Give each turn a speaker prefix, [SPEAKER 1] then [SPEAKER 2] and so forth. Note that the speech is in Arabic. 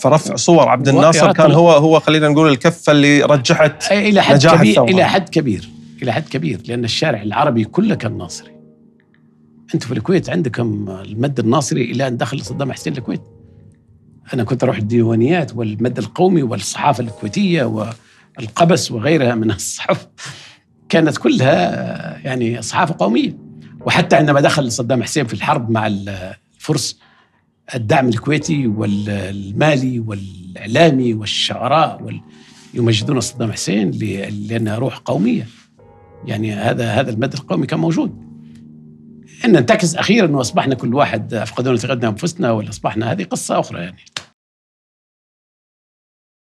[SPEAKER 1] فرفع صور عبد الناصر كان هو هو خلينا نقول الكفه اللي رجحت
[SPEAKER 2] إلى حد نجاح كبير الثورة. إلى حد كبير. إلى حد كبير. لأن الشارع العربي كله كان ناصري. أنتم في الكويت عندكم المد الناصري إلى أن دخل صدام حسين الكويت. أنا كنت أروح الديوانيات والمد القومي والصحافة الكويتية والقبس وغيرها من الصحف. كانت كلها يعني صحافه قومية. وحتى عندما دخل صدام حسين في الحرب مع الفرس الدعم الكويتي والمالي والإعلامي والشعراء وال يمجدون صدام حسين لأنها روح قومية. يعني هذا هذا المد القومي كان موجود. إن ننتكس أخيرا وأصبحنا كل واحد افقدنا ثقتنا انفسنا ولا أصبحنا هذه قصة أخرى يعني.